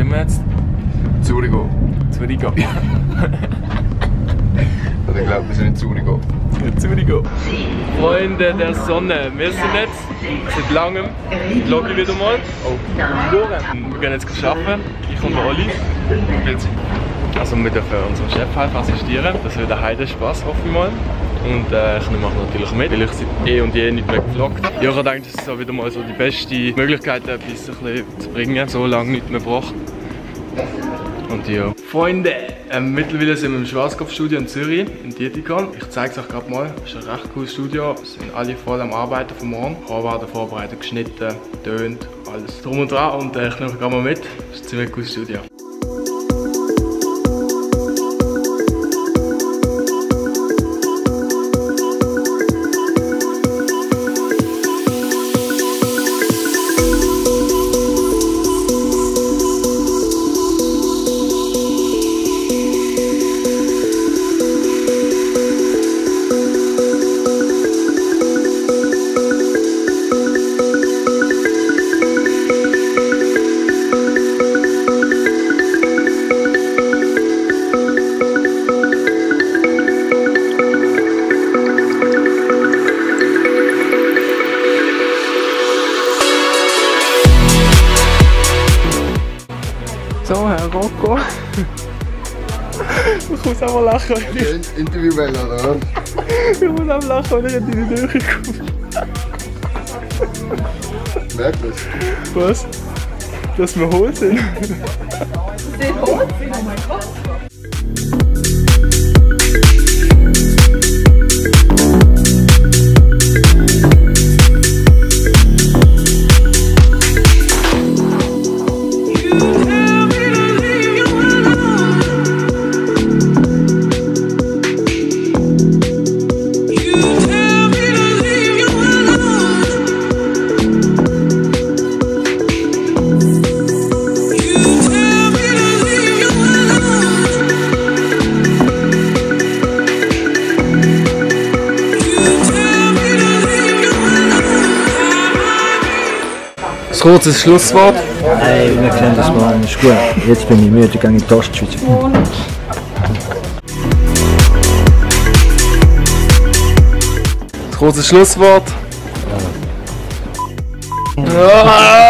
sind wir jetzt? Zurigo. Zurigo. Oder ich glaube, wir sind in Zurigo. Zurigo. Freunde der Sonne, wir sind jetzt seit langem in Lobby wieder mal. Oh, wir gehen jetzt arbeiten. Ich und der Olli. Also wir dürfen unserem Chef helfen, assistieren. Das wird ein Heide Spaß, hoffe ich mal. Und äh, ich mache natürlich mit, weil ich seit eh und je nicht mehr gefloggt. Ja, ich denke, das ist so wieder mal so die beste Möglichkeit, etwas ein bisschen zu bringen, so lange nicht mehr braucht. Und ja. Freunde, ähm, mittlerweile sind wir im Schwarzkopfstudio in Zürich, in Dietikon. Ich zeige es euch gerade mal. Es ist ein recht cooles Studio. Es sind alle voll am Arbeiten vom Morgen. Haare werden geschnitten, tönt, alles drum und dran. Und äh, ich nehme euch gerade mal mit. Es ist ein ziemlich cooles Studio. Marokko. Ik moet allemaal lachen. Een interview bij dat hoor. Ik moet allemaal lachen wanneer hij de deur gekomen. Merk dus. Was? Dat we mijn zijn. in. Dit? Oh my god. Ein kurzes Schlusswort. Ey, wir kennen das mal, ist gut. Jetzt bin ich müde, gehe in die Tastschütze. Ein kurzes Schlusswort. Ah!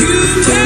You